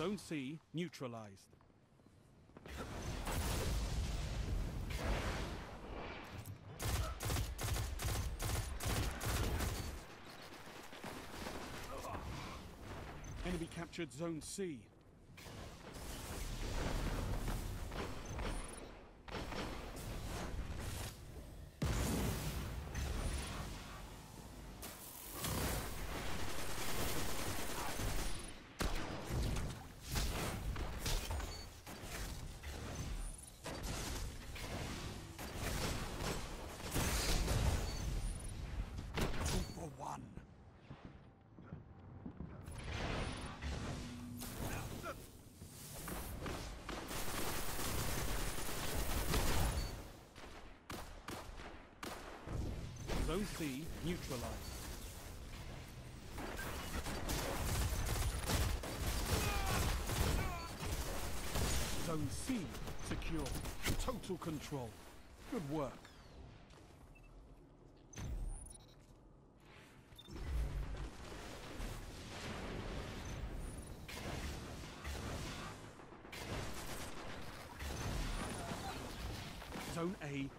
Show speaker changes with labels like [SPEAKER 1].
[SPEAKER 1] Zone C neutralized. Enemy captured Zone C. Zone C neutralized. Zone C secure. Total control. Good work. Zone A